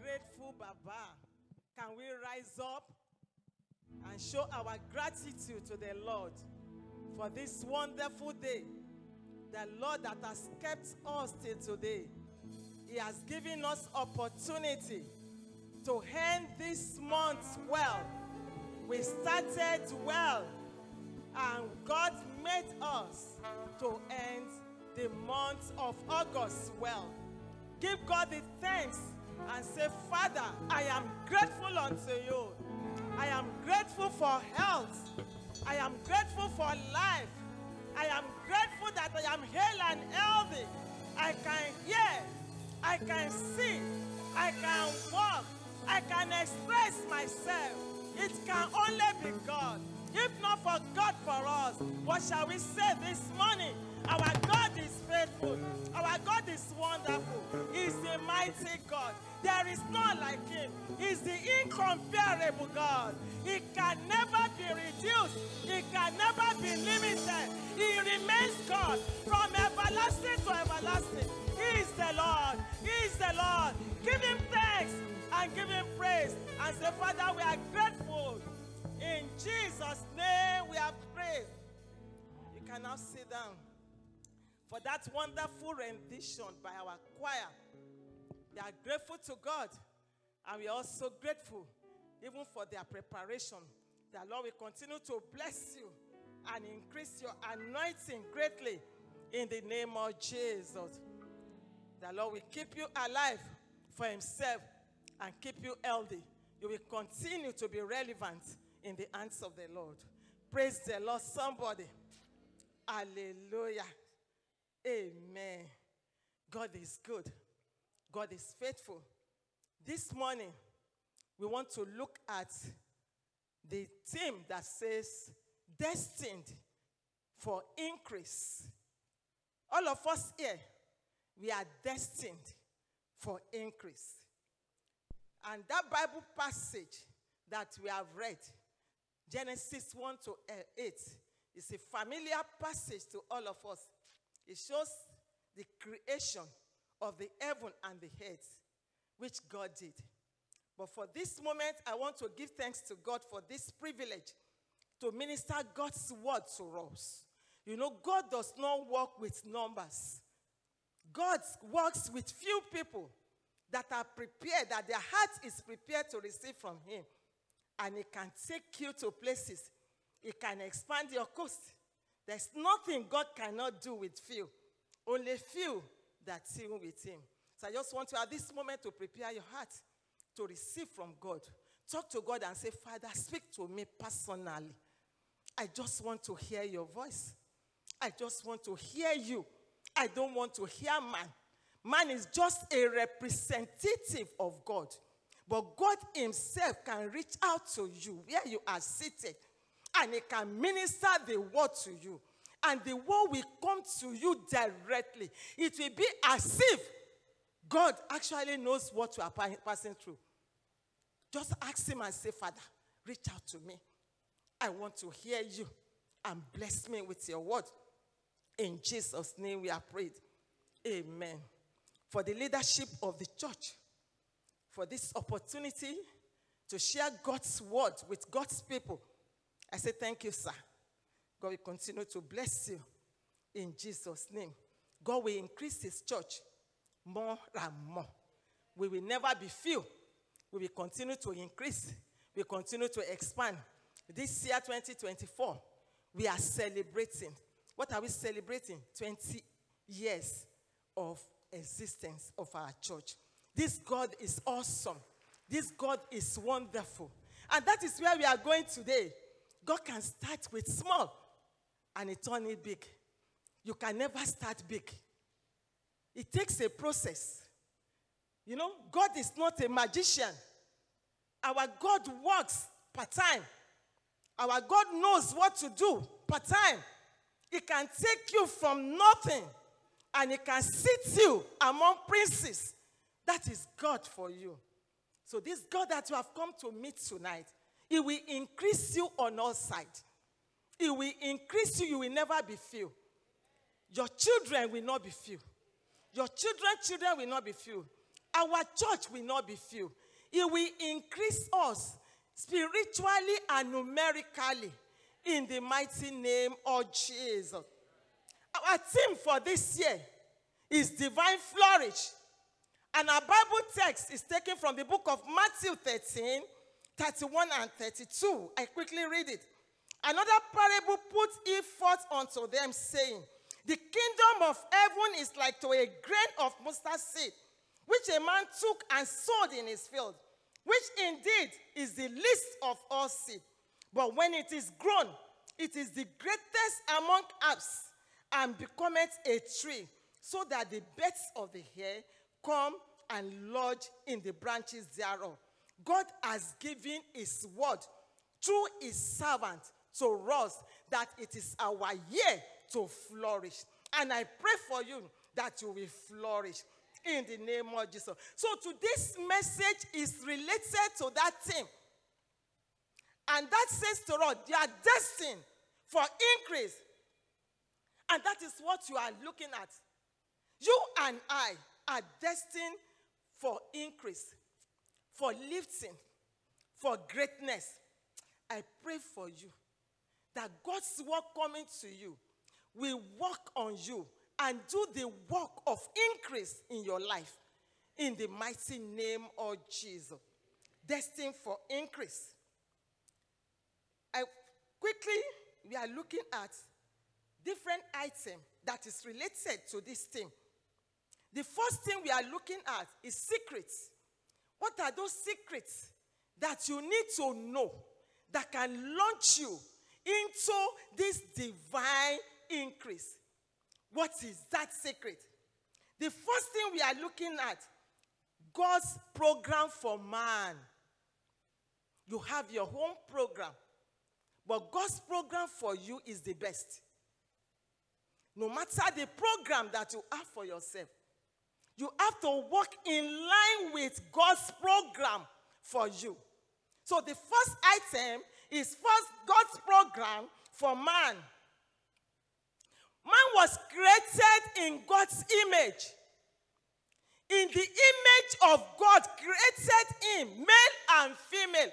grateful, Baba. Can we rise up and show our gratitude to the Lord for this wonderful day? The Lord that has kept us till today. He has given us opportunity to end this month well. We started well, and God made us to end the month of August well. Give God the thanks and say, Father, I am grateful unto you. I am grateful for health. I am grateful for life. I am grateful that I am hale and healthy. I can hear. I can see. I can walk. I can express myself. It can only be God. If not for God for us, what shall we say this morning? Our God faithful. Our God is wonderful. He's the mighty God. There is none like him. He's the incomparable God. He can never be reduced. He can never be limited. He remains God from everlasting to everlasting. He is the Lord. He is the Lord. Give him thanks and give him praise. And say, Father, we are grateful. In Jesus' name we have prayed. You can now sit down for that wonderful rendition by our choir. We are grateful to God and we are also grateful even for their preparation. The Lord will continue to bless you and increase your anointing greatly in the name of Jesus. The Lord will keep you alive for Himself and keep you healthy. You will continue to be relevant in the hands of the Lord. Praise the Lord, somebody. Hallelujah. Amen. God is good. God is faithful. This morning, we want to look at the theme that says destined for increase. All of us here, we are destined for increase. And that Bible passage that we have read, Genesis 1 to uh, 8, is a familiar passage to all of us. It shows the creation of the heaven and the earth, which God did. But for this moment, I want to give thanks to God for this privilege to minister God's word to us. You know, God does not work with numbers. God works with few people that are prepared, that their heart is prepared to receive from Him. And He can take you to places, He can expand your coast. There's nothing God cannot do with few, only few that see with Him. So I just want you at this moment, to prepare your heart to receive from God. Talk to God and say, Father, speak to me personally. I just want to hear your voice. I just want to hear you. I don't want to hear man. Man is just a representative of God. But God Himself can reach out to you where you are seated and He can minister the word to you. And the word will come to you directly. It will be as if God actually knows what you are passing through. Just ask Him and say, Father, reach out to me. I want to hear you and bless me with your word. In Jesus' name we are prayed. Amen. For the leadership of the church, for this opportunity to share God's word with God's people, I say thank you, sir. God will continue to bless you in Jesus' name. God will increase his church more and more. We will never be few. We will continue to increase. We continue to expand. This year, 2024, we are celebrating. What are we celebrating? 20 years of existence of our church. This God is awesome. This God is wonderful. And that is where we are going today. God can start with small and it turn it big. You can never start big. It takes a process. You know, God is not a magician. Our God works part time. Our God knows what to do part time. He can take you from nothing and he can sit you among princes. That is God for you. So, this God that you have come to meet tonight, he will increase you on all sides. He will increase you, you will never be few. Your children will not be few. Your children, children will not be few. our church will not be few. It will increase us spiritually and numerically in the mighty name of Jesus. Our theme for this year is divine flourish. And our Bible text is taken from the book of Matthew 13, 31 and 32. I quickly read it. Another parable put he forth unto them, saying, The kingdom of heaven is like to a grain of mustard seed, which a man took and sowed in his field, which indeed is the least of all seed. But when it is grown, it is the greatest among herbs, and becometh a tree, so that the birds of the air come and lodge in the branches thereof. God has given his word through his servant to us that it is our year to flourish. And I pray for you that you will flourish in the name of Jesus. So today's message is related to that thing. And that says to us, you are destined for increase. And that is what you are looking at. You and I are destined for increase, for lifting, for greatness. I pray for you that God's work coming to you will work on you and do the work of increase in your life in the mighty name of Jesus. Destined for increase. I quickly we are looking at different items that is related to this thing. The first thing we are looking at is secrets. What are those secrets that you need to know that can launch you into this divine increase? What is that secret? The first thing we are looking at God's program for man. You have your own program, but God's program for you is the best. No matter the program that you have for yourself, you have to work in line with God's program for you. So the first item is first God's program for man. Man was created in God's image. In the image of God created him, male and female.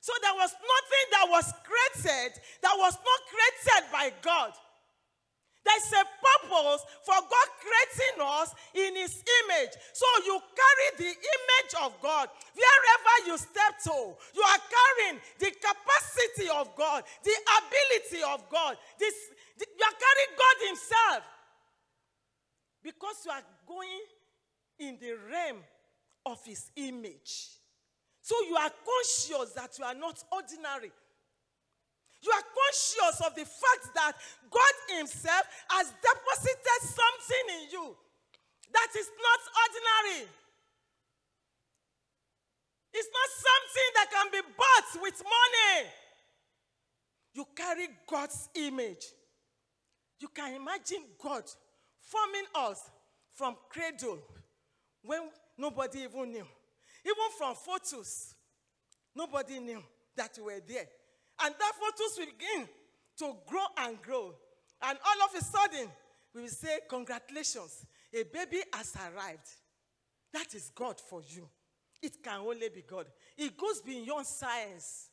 So there was nothing that was created that was not created by God. There's a purpose for God creating us in His image. So you carry the image of God wherever you step to. You are carrying the capacity of God, the ability of God. This, the, you are carrying God Himself because you are going in the realm of His image. So you are conscious that you are not ordinary. You are conscious of the fact that God Himself has deposited something in you that is not ordinary. It's not something that can be bought with money. You carry God's image. You can imagine God forming us from cradle when nobody even knew. Even from photos, nobody knew that you were there. And that photos will begin to grow and grow. And all of a sudden, we will say, Congratulations, a baby has arrived. That is God for you. It can only be God. It goes beyond science.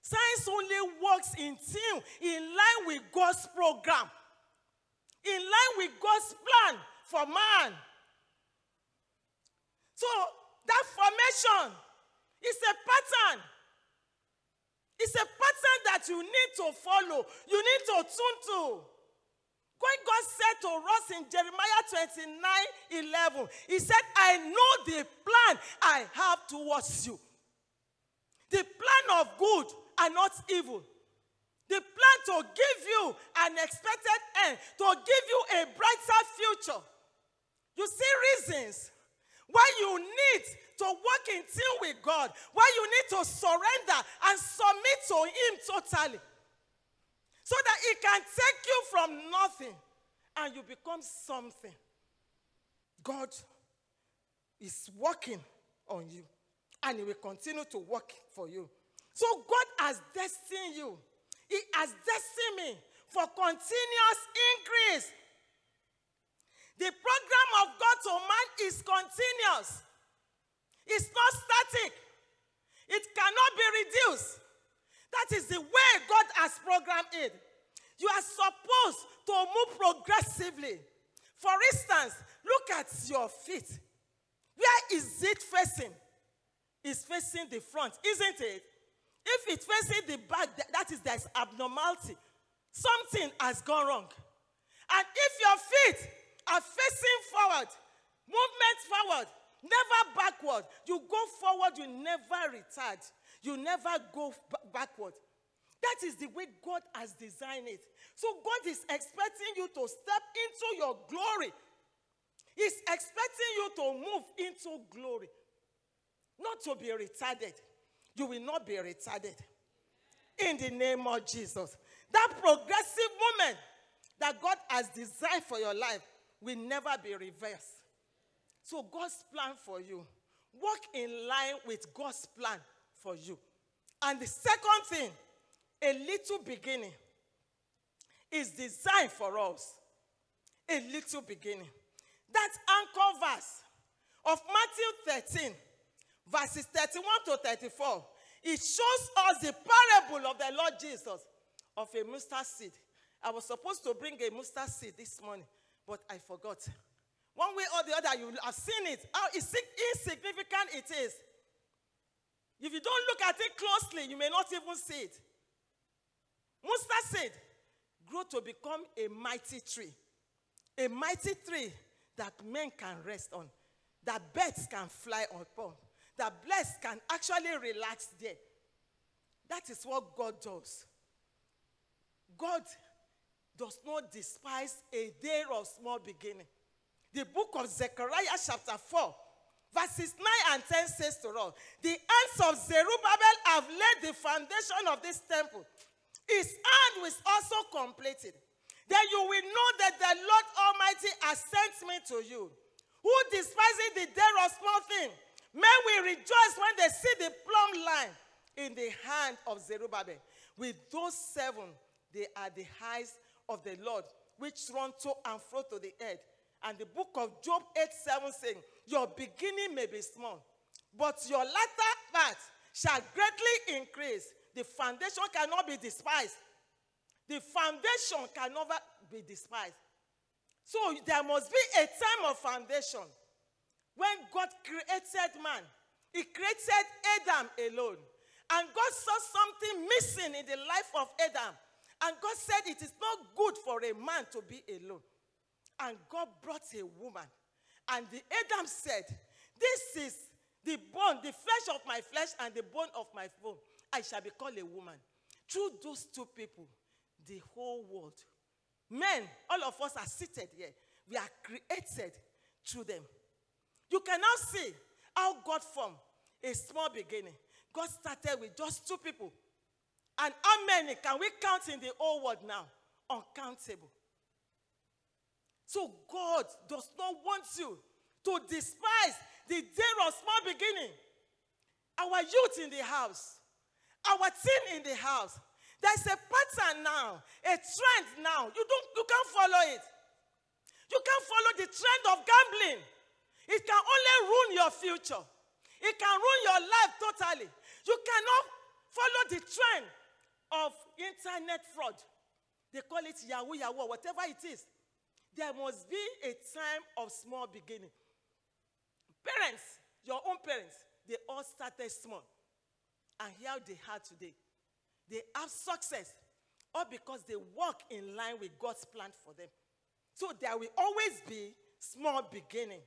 Science only works in tune, in line with God's program, in line with God's plan for man. So that formation is a pattern. It's a pattern that you need to follow. You need to tune to. When God said to us in Jeremiah 29 11, He said, I know the plan I have towards you. The plan of good and not evil. The plan to give you an expected end, to give you a brighter future. You see reasons why you need to work in tune with God, why you need to surrender and submit to Him totally. So that He can take you from nothing and you become something. God is working on you and He will continue to work for you. So God has destined you, He has destined me for continuous increase. The program of God to man is continuous. It's not static. It cannot be reduced. That is the way God has programmed it. You are supposed to move progressively. For instance, look at your feet. Where is it facing? It's facing the front, isn't it? If it's facing the back, that is there's abnormality. Something has gone wrong. And if your feet are facing forward, movement forward, never backward, you go forward, you never retard. You never go backward. That is the way God has designed it. So God is expecting you to step into your glory. He's expecting you to move into glory, not to be retarded. You will not be retarded. In the name of Jesus. That progressive moment that God has designed for your life will never be reversed. So, God's plan for you, walk in line with God's plan for you. And the second thing, a little beginning is designed for us. A little beginning. That anchor verse of Matthew 13, verses 31 to 34, it shows us the parable of the Lord Jesus of a mustard seed. I was supposed to bring a mustard seed this morning, but I forgot. One way or the other, you have seen it, how insignificant it is. If you don't look at it closely, you may not even see it. Mustard seed grow to become a mighty tree. A mighty tree that men can rest on, that birds can fly upon, that blessed can actually relax there. That is what God does. God does not despise a day of small beginning. The book of Zechariah, chapter 4, verses 9 and 10 says to us The hands of Zerubbabel have laid the foundation of this temple. His hand was also completed. Then you will know that the Lord Almighty has sent me to you. Who despises the day of small thing? Men will rejoice when they see the plumb line in the hand of Zerubbabel. With those seven, they are the eyes of the Lord, which run to and fro to the earth. And the book of Job 8 7 saying, Your beginning may be small, but your latter part shall greatly increase. The foundation cannot be despised. The foundation can never be despised. So there must be a time of foundation. When God created man, He created Adam alone. And God saw something missing in the life of Adam. And God said, It is not good for a man to be alone. And God brought a woman. And the Adam said, This is the bone, the flesh of my flesh and the bone of my bone. I shall be called a woman. Through those two people, the whole world, men, all of us are seated here. We are created through them. You can now see how God formed a small beginning. God started with just two people. And how many can we count in the whole world now? Uncountable. So God does not want you to despise the day of small beginning. Our youth in the house, our teen in the house. There's a pattern now, a trend now. You don't you can't follow it. You can't follow the trend of gambling. It can only ruin your future. It can ruin your life totally. You cannot follow the trend of internet fraud. They call it Yahoo Yahoo, whatever it is. There must be a time of small beginning. Parents, your own parents, they all started small. And here they are today. They have success, all because they walk in line with God's plan for them. So there will always be small beginning.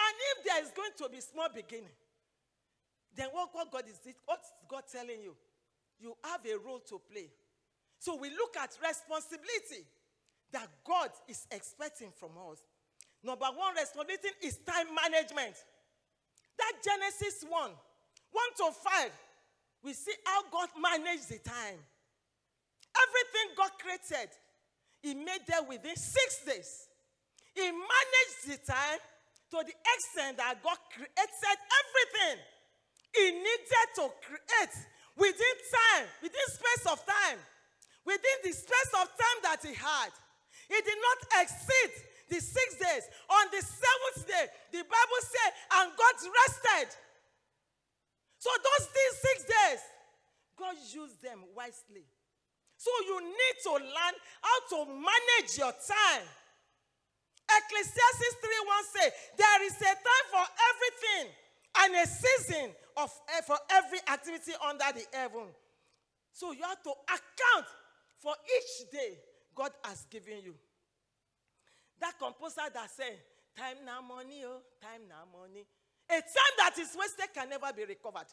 And if there is going to be small beginning, then what, what God is what's God telling you? You have a role to play. So we look at responsibility that God is expecting from us. Number one responsibility is time management. That Genesis 1, 1 to 5, we see how God managed the time. Everything God created, He made there within six days. He managed the time to the extent that God created everything He needed to create within time, within space of time, within the space of time that He had. He did not exceed the six days. On the seventh day, the Bible said, and God rested. So those these six days, God used them wisely. So you need to learn how to manage your time. Ecclesiastes 3:1 say, there is a time for everything and a season of eh, for every activity under the heaven. So you have to account for each day God has given you. That composer that said, time now money, oh, time now money. A time that is wasted can never be recovered.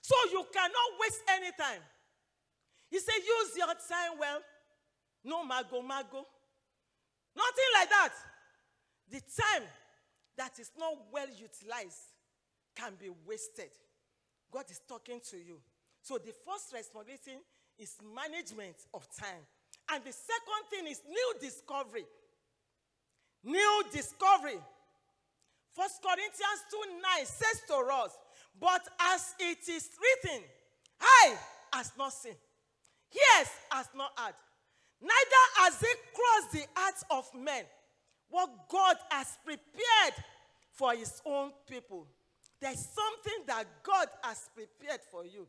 So you cannot waste any time. He said, use your time well. No mago mago. Nothing like that. The time that is not well utilized can be wasted. God is talking to you. So the first responsibility is management of time. And the second thing is new discovery. New discovery. First Corinthians 2 9 says to us, But as it is written, I has not seen, ears has not heard, neither has it crossed the hearts of men what God has prepared for his own people. There's something that God has prepared for you.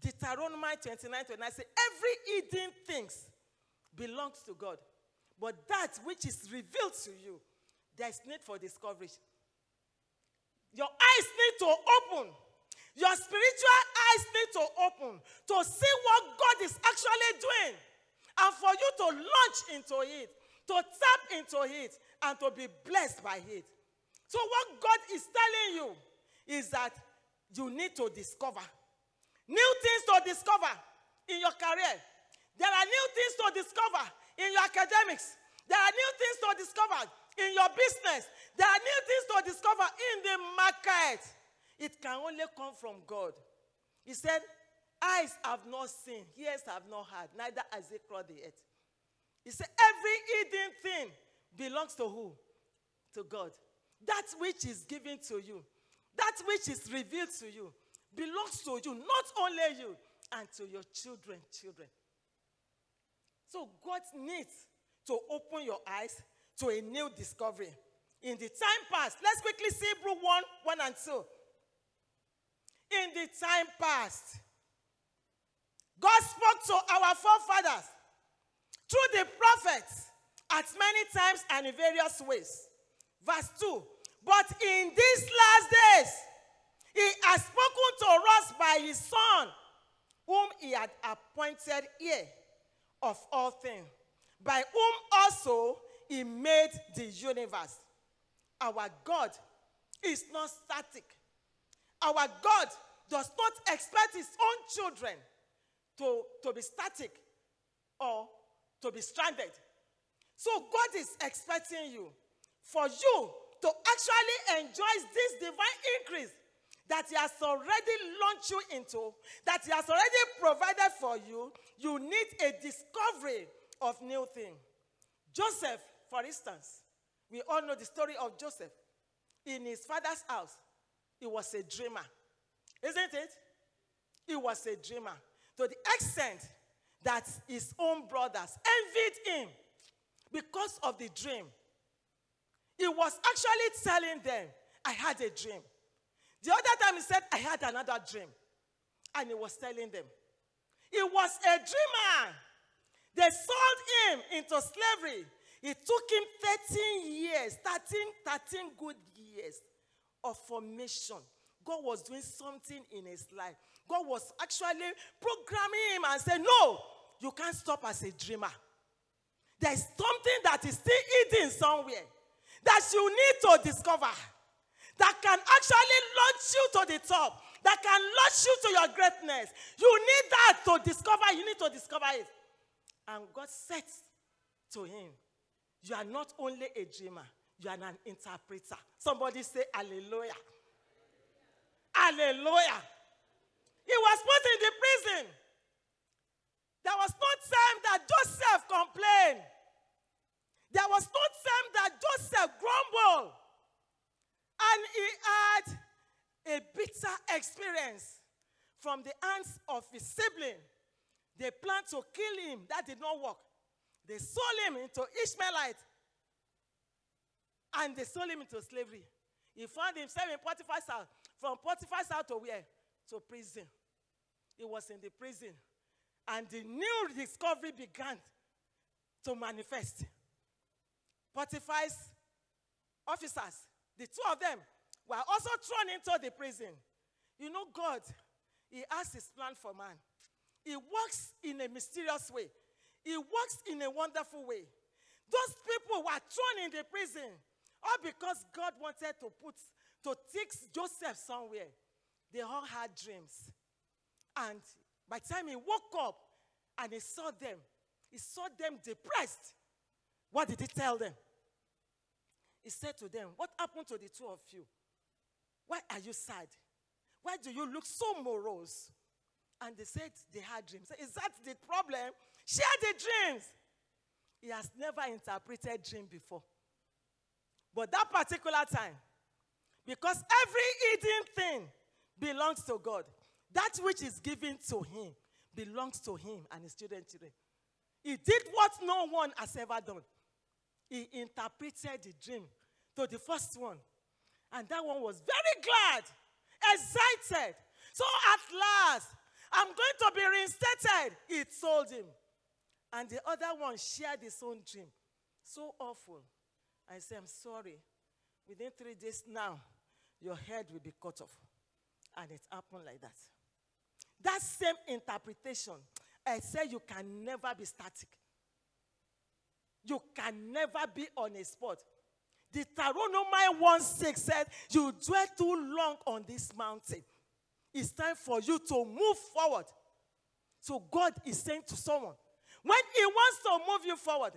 Deuteronomy 29 29 says, Every hidden things belongs to God. But that which is revealed to you, there is need for discovery. Your eyes need to open. Your spiritual eyes need to open to see what God is actually doing. And for you to launch into it, to tap into it, and to be blessed by it. So, what God is telling you is that you need to discover new things to discover in your career. There are new things to discover in your academics. There are new things to discover in your business. There are new things to discover in the market. It can only come from God. He said, Eyes have not seen, ears have not heard, neither has it crossed the earth. He said, Every hidden thing belongs to who? To God. That which is given to you, that which is revealed to you, belongs to you, not only you, and to your children, children. So God needs to open your eyes to a new discovery. In the time past, let's quickly see Hebrew 1, 1 and 2. In the time past, God spoke to our forefathers through the prophets at many times and in various ways. Verse 2 But in these last days, he has spoken to us by his Son, whom he had appointed heir of all things, by whom also he made the universe. Our God is not static. Our God does not expect his own children to, to be static or to be stranded. So God is expecting you for you to actually enjoy this divine increase that He has already launched you into, that He has already provided for you, you need a discovery of new thing. Joseph, for instance, we all know the story of Joseph. In his father's house, he was a dreamer. Isn't it? He was a dreamer. To the extent that his own brothers envied him because of the dream. He was actually telling them, I had a dream. The other time he said, I had another dream. And he was telling them. He was a dreamer. They sold him into slavery. It took him 13 years, 13, 13 good years of formation. God was doing something in his life. God was actually programming him and said, No, you can't stop as a dreamer. There's something that is still hidden somewhere that you need to discover that can actually launch you to the top, that can launch you to your greatness. You need that to discover. You need to discover it. And God said to him, You are not only a dreamer, you are an interpreter. Somebody say, Hallelujah. Hallelujah. He was put in the prison. There was no time that Joseph complained. There was no time that Joseph grumbled. And he had a bitter experience from the hands of his sibling. They planned to kill him. That did not work. They sold him into Ishmaelite And they sold him into slavery. He found himself in Potiphar's house. From Potiphar's house to where? To prison. He was in the prison. And the new discovery began to manifest. Potiphar's officers, the two of them, were also thrown into the prison. You know, God, He has His plan for man. He works in a mysterious way, He works in a wonderful way. Those people were thrown in the prison, all because God wanted to put, to take Joseph somewhere. They all had dreams. And by the time he woke up and he saw them, he saw them depressed. What did he tell them? He said to them, What happened to the two of you? Why are you sad? Why do you look so morose? And they said they had dreams. Is that the problem? Share the dreams. He has never interpreted dream before. But that particular time, because every hidden thing belongs to God, that which is given to him belongs to him and his children children. He did what no one has ever done. He interpreted the dream to the first one. And that one was very glad, excited. So at last, I'm going to be reinstated, he told him. And the other one shared his own dream. So awful. I said, I'm sorry. Within three days now, your head will be cut off. And it happened like that. That same interpretation, I said you can never be static. You can never be on a spot. The Deuteronomy 1 6 said, You dwell too long on this mountain. It's time for you to move forward. So God is saying to someone, when He wants to move you forward,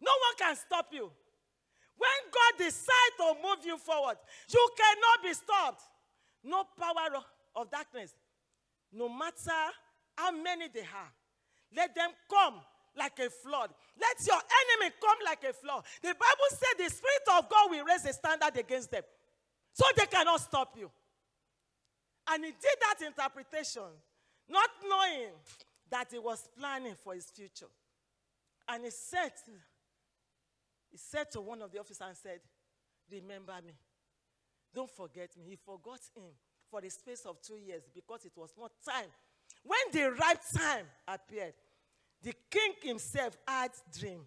no one can stop you. When God decides to move you forward, you cannot be stopped. No power of darkness, no matter how many they are, let them come like a flood. Let your enemy come like a flood. The Bible said the Spirit of God will raise a standard against them. So they cannot stop you. And he did that interpretation, not knowing that he was planning for his future. And he said, he said to one of the officers and said, Remember me. Don't forget me. He forgot him for the space of two years because it was not time. When the right time appeared, the king himself had dream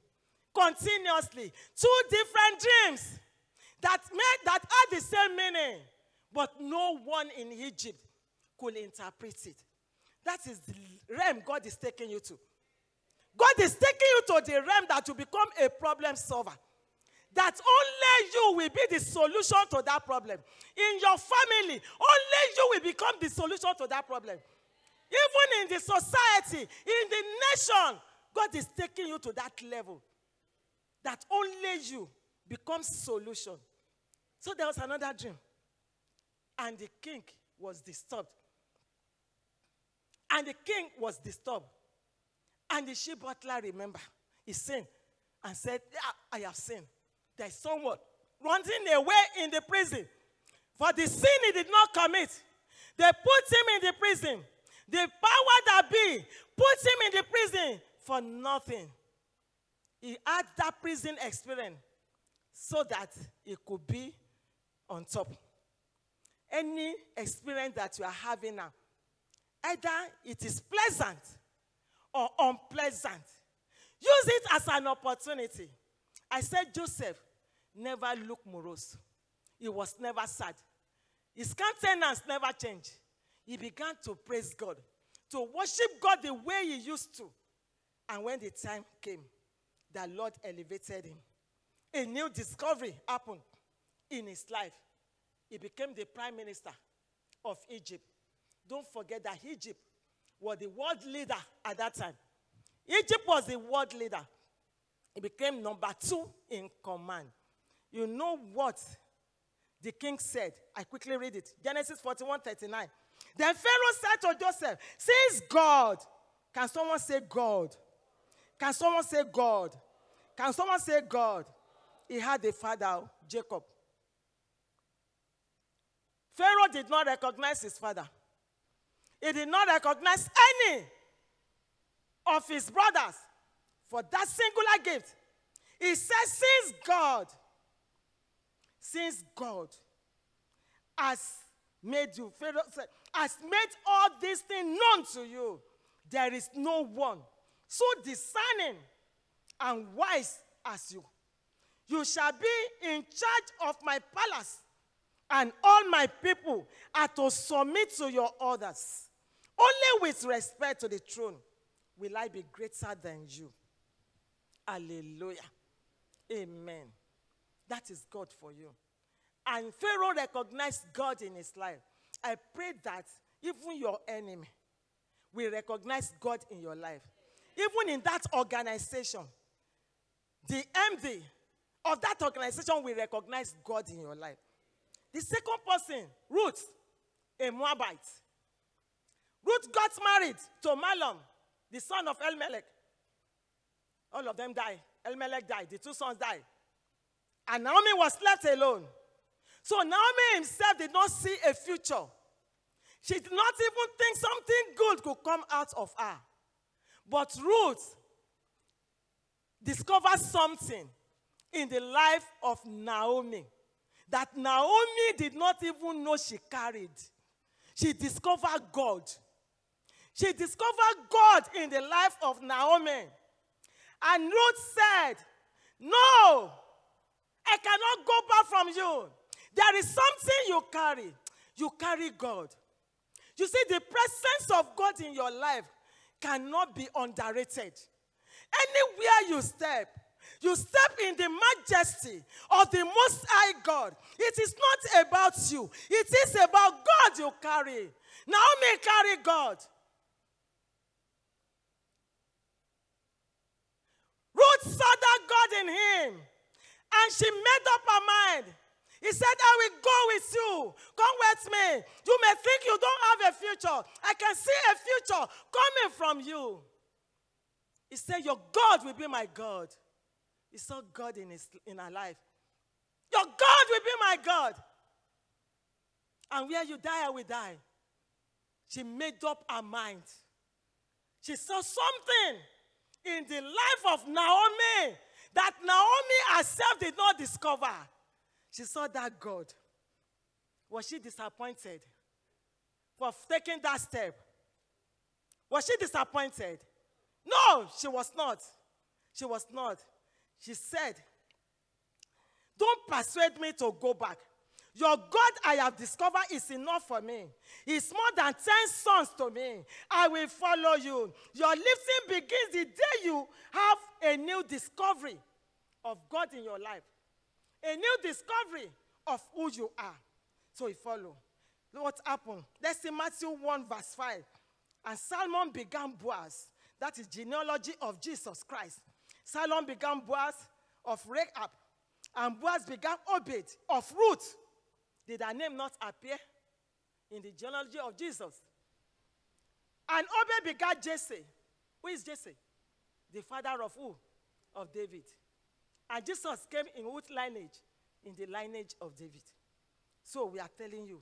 continuously. Two different dreams that made that had the same meaning but no one in egypt could interpret it. That is the realm god is taking you to. God is taking you to the realm that you become a problem solver. That only you will be the solution to that problem. In your family only you will become the solution to that problem even in the society, in the nation, God is taking you to that level that only you become solution. So there was another dream. And the king was disturbed. And the king was disturbed. And the chief butler, remember, he sinned and said, I have sinned. There's someone running away in the prison for the sin he did not commit. They put him in the prison. The power that be put him in the prison for nothing. He had that prison experience so that he could be on top. Any experience that you are having now, either it is pleasant or unpleasant, use it as an opportunity. I said Joseph never looked morose. He was never sad. His countenance never changed he began to praise God, to worship God the way he used to. And when the time came, the Lord elevated him. A new discovery happened in his life. He became the prime minister of Egypt. Don't forget that Egypt was the world leader at that time. Egypt was the world leader. He became number two in command. You know what the king said? I quickly read it. Genesis 41 39. Then Pharaoh said to Joseph, Since God, can someone say God? Can someone say God? Can someone say God? He had a father, Jacob. Pharaoh did not recognize his father. He did not recognize any of his brothers for that singular gift. He said, Since God since God has made you, Pharaoh said, has made all these things known to you, there is no one so discerning and wise as you. You shall be in charge of my palace, and all my people are to submit to your orders. Only with respect to the throne will I be greater than you. Hallelujah. Amen. That is God for you. And Pharaoh recognized God in his life. I pray that even your enemy will recognize God in your life. Even in that organization, the MD of that organization will recognize God in your life. The second person, Ruth, a Moabite. Ruth got married to Mahlon, the son of Elimelech. All of them died. Elimelech died. The two sons died. And Naomi was left alone. So Naomi himself did not see a future. She did not even think something good could come out of her. But Ruth discovered something in the life of Naomi that Naomi did not even know she carried. She discovered God. She discovered God in the life of Naomi. And Ruth said, No, I cannot go back from you. There is something you carry. You carry God. You see, the presence of God in your life cannot be underrated. Anywhere you step, you step in the majesty of the Most High God. It is not about you, it is about God you carry. Naomi carry God. Ruth saw that God in him and she made up her mind. He said, I will go with you. Come with me. You may think you don't have a future. I can see a future coming from you. He said, Your God will be my God. He saw God in, his, in her life. Your God will be my God. And where you die, I will die. She made up her mind. She saw something in the life of Naomi that Naomi herself did not discover. She saw that God. Was she disappointed for taking that step? Was she disappointed? No, she was not. She was not. She said, Don't persuade me to go back. Your God I have discovered is enough for me. He's more than 10 sons to me. I will follow you. Your lifting begins the day you have a new discovery of God in your life, a new discovery of who you are. So he follow. What happened? Let's see Matthew 1, verse 5. And Salmon began Boaz. That is genealogy of Jesus Christ. Salmon began Boaz of Rechab. And Boaz began Obed of Ruth. Did her name not appear in the genealogy of Jesus? And Obed begat Jesse. Who is Jesse? The father of who? Of David. And Jesus came in what lineage? In the lineage of David. So we are telling you,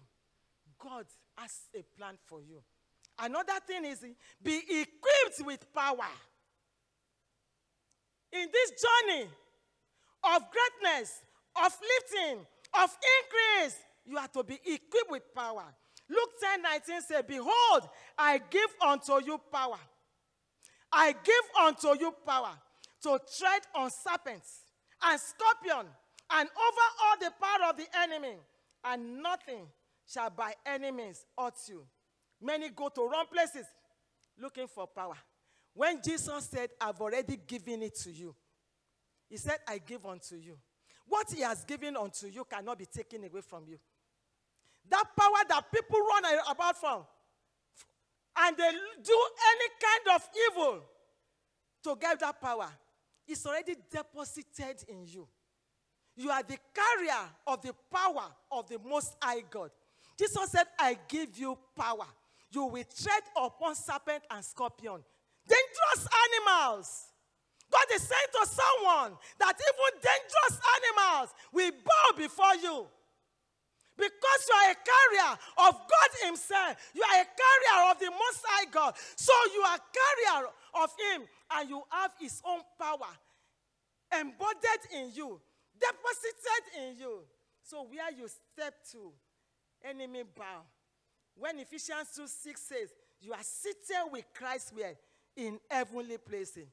God has a plan for you. Another thing is be equipped with power. In this journey of greatness, of lifting, of increase, you are to be equipped with power. Luke 10 19 says, Behold, I give unto you power. I give unto you power to tread on serpents and scorpion and over all the power of the enemy, and nothing shall by any means hurt you. Many go to wrong places looking for power. When Jesus said, I've already given it to you, he said, I give unto you. What he has given unto you cannot be taken away from you. That power that people run about from, and they do any kind of evil to get that power, is already deposited in you. You are the carrier of the power of the Most High God. Jesus said, I give you power. You will tread upon serpent and scorpion. Dangerous animals. God is saying to someone that even dangerous animals will bow before you. Because you are a carrier of God Himself. You are a carrier of the Most High God. So you are a carrier of Him and you have His own power embodied in you, deposited in you. So where you step to, enemy bow. When Ephesians 2 6 says, You are seated with Christ where? In heavenly places.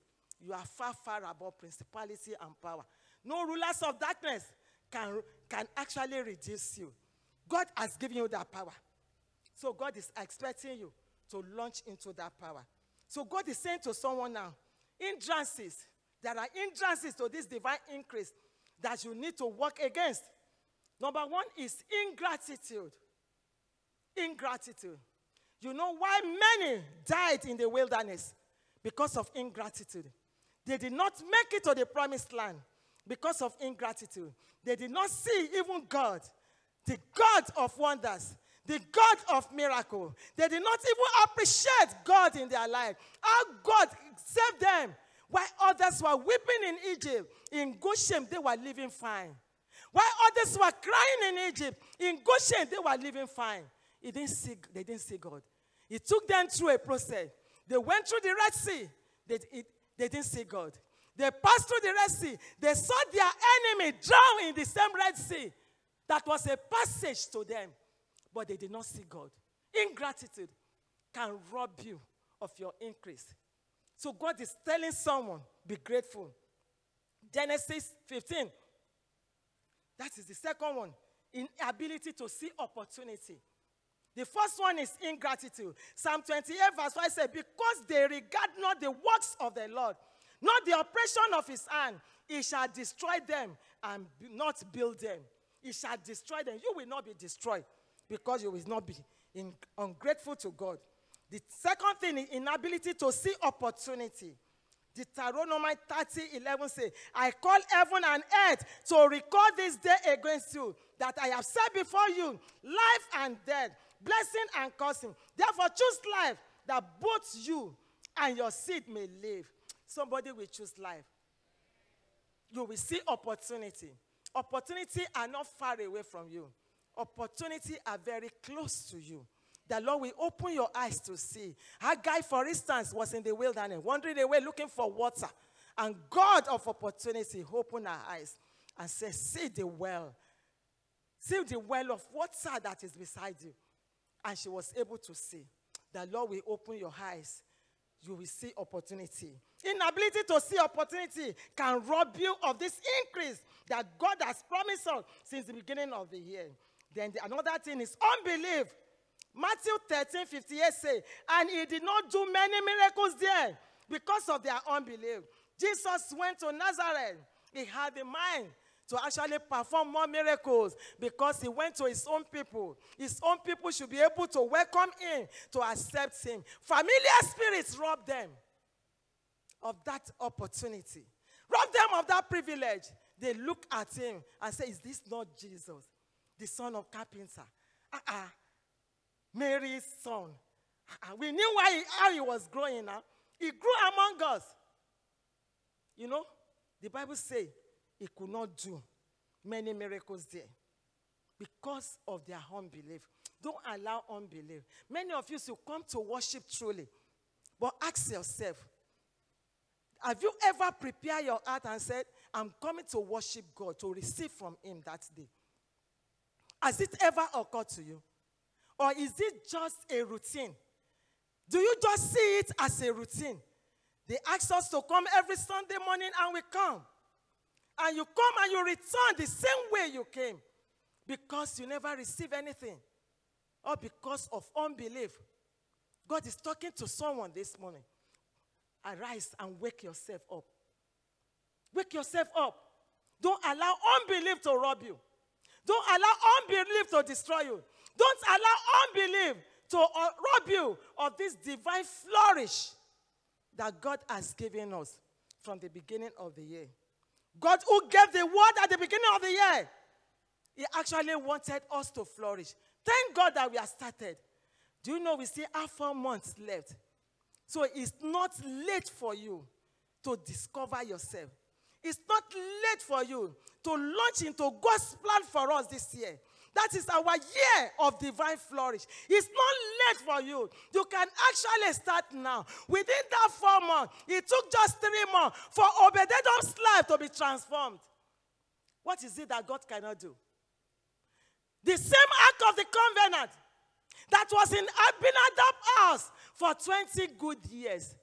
You are far, far above principality and power. No rulers of darkness can, can actually reduce you. God has given you that power. So God is expecting you to launch into that power. So God is saying to someone now, hindrances, there are hindrances to this divine increase that you need to work against. Number one is ingratitude. Ingratitude. You know why many died in the wilderness? Because of ingratitude. They did not make it to the promised land because of ingratitude. They did not see even God, the God of wonders, the God of miracle. They did not even appreciate God in their life. How God saved them while others were weeping in Egypt. In Goshen, they were living fine. While others were crying in Egypt, in Goshen, they were living fine. He didn't see, they didn't see God. He took them through a process. They went through the Red Sea. They, it, they didn't see God. They passed through the Red Sea. They saw their enemy drown in the same Red Sea. That was a passage to them. But they did not see God. Ingratitude can rob you of your increase. So God is telling someone, be grateful. Genesis 15. That is the second one. Inability to see opportunity. The first one is ingratitude. Psalm 28, verse 5 says, Because they regard not the works of the Lord, not the operation of his hand, he shall destroy them and not build them. He shall destroy them. You will not be destroyed because you will not be in, ungrateful to God. The second thing is inability to see opportunity. Deuteronomy 30 11 say, I call heaven and earth to record this day against you, that I have set before you life and death, blessing and cursing. Therefore, choose life that both you and your seed may live. Somebody will choose life. You will see opportunity. Opportunity are not far away from you. Opportunity are very close to you. The Lord will open your eyes to see. Hagar, for instance, was in the wilderness, wandering away looking for water. And God of opportunity opened her eyes and said, See the well. See the well of water that is beside you. And she was able to see. The Lord will open your eyes. You will see opportunity. Inability to see opportunity can rob you of this increase that God has promised us since the beginning of the year. Then the, another thing is unbelief. Matthew 13 58 say, and he did not do many miracles there because of their unbelief. Jesus went to Nazareth. He had the mind to actually perform more miracles because he went to his own people. His own people should be able to welcome him, to accept him. Familiar spirits rob them of that opportunity, rob them of that privilege. They look at him and say, Is this not Jesus, the son of carpenter? Uh-uh. Mary's son. Uh-uh. We knew why he, how he was growing now. He grew among us. You know, the Bible says he could not do many miracles there because of their unbelief. Don't allow unbelief. Many of you should come to worship truly. But ask yourself, have you ever prepared your heart and said, I'm coming to worship God, to receive from Him that day? Has it ever occurred to you? Or is it just a routine? Do you just see it as a routine? They ask us to come every Sunday morning and we come. And you come and you return the same way you came because you never receive anything or because of unbelief. God is talking to someone this morning. Arise and wake yourself up. Wake yourself up. Don't allow unbelief to rob you. Don't allow unbelief to destroy you. Don't allow unbelief to uh, rob you of this divine flourish that God has given us from the beginning of the year. God, who gave the word at the beginning of the year, He actually wanted us to flourish. Thank God that we have started. Do you know we still have four months left? So it's not late for you to discover yourself. It's not late for you to launch into God's plan for us this year. That is our year of divine flourish. It's not late for you. You can actually start now. Within that four months, it took just three months for Obededom's life to be transformed. What is it that God cannot do? The same ark of the covenant that was in Abinadab's house for 20 good years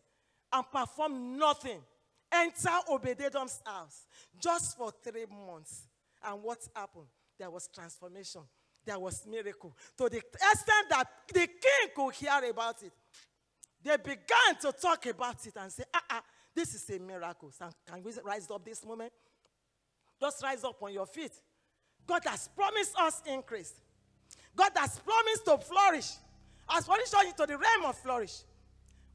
and performed nothing. Enter Obededom's house just for three months. And what happened? There was transformation. There was miracle. To the extent that the king could hear about it. They began to talk about it and say, ah, ah, this is a miracle. So can we rise up this moment? Just rise up on your feet. God has promised us increase. God has promised to flourish. Has promised us into the realm of flourish.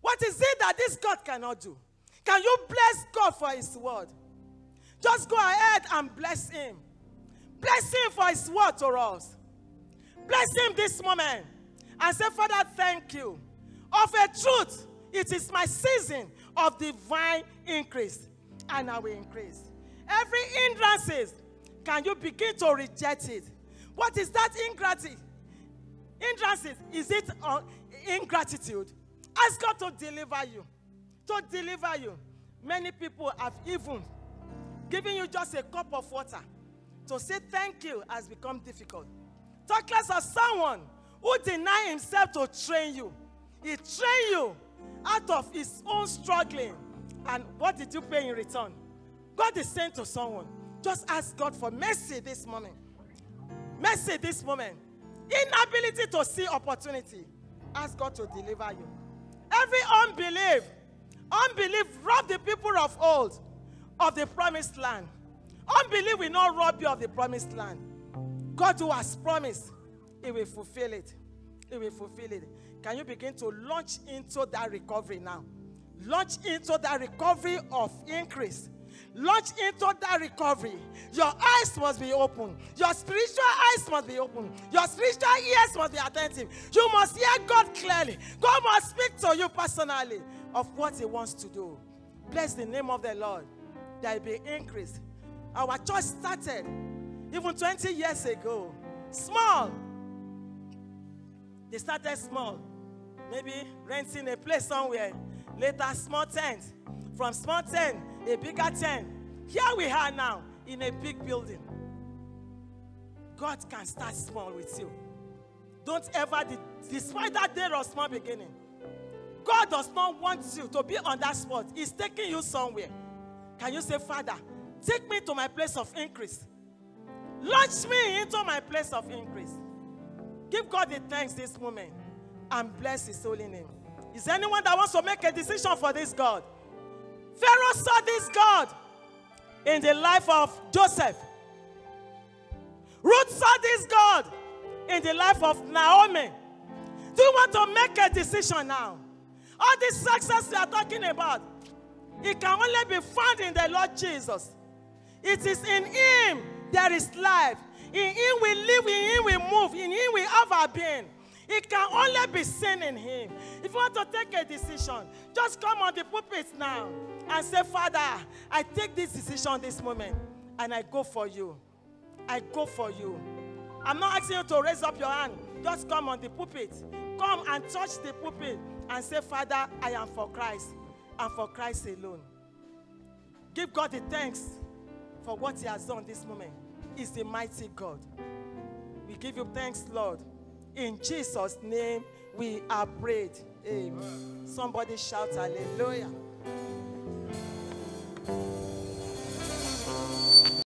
What is it that this God cannot do? Can you bless God for His word? Just go ahead and bless Him. Bless Him for His word to us. Bless Him this moment and say, Father, thank you. Of a truth, it is my season of divine increase, and I will increase. Every hindrances, can you begin to reject it? What is that ingratitude? Hindrances, is it ingratitude? Ask God to deliver you. To deliver you. Many people have even given you just a cup of water. To say thank you has become difficult. Talk less of someone who deny himself to train you. He trained you out of his own struggling. And what did you pay in return? God is saying to someone, just ask God for mercy this moment. Mercy this moment. Inability to see opportunity. Ask God to deliver you. Every unbelief, unbelief robbed the people of old of the promised land. Unbelief will not rob you of the promised land. God who has promised, He will fulfill it. He will fulfill it. Can you begin to launch into that recovery now? Launch into that recovery of increase. Launch into that recovery. Your eyes must be open. Your spiritual eyes must be open. Your spiritual ears must be attentive. You must hear God clearly. God must speak to you personally of what He wants to do. Bless the name of the Lord. There will be increase. Our church started even 20 years ago. Small. They started small. Maybe renting a place somewhere. Later, small tent. From small tent, a bigger tent. Here we are now in a big building. God can start small with you. Don't ever, despite that day of small beginning, God does not want you to be on that spot. He's taking you somewhere. Can you say, Father, take me to my place of increase? Launch me into my place of increase. Give God the thanks this moment and bless his holy name. Is anyone that wants to make a decision for this God? Pharaoh saw this God in the life of Joseph. Ruth saw this God in the life of Naomi. Do you want to make a decision now? All this success we are talking about, it can only be found in the Lord Jesus. It is in Him there is life. In Him we live, in Him we move, in Him we have our being. It can only be seen in Him. If you want to take a decision, just come on the pulpit now and say, Father, I take this decision this moment and I go for you. I go for you. I'm not asking you to raise up your hand. Just come on the pulpit. Come and touch the pulpit and say, Father, I am for Christ and for Christ alone. Give God the thanks for what He has done this moment. He's the mighty God. We give you thanks, Lord. In Jesus' name, we are prayed. Amen. Somebody shout hallelujah.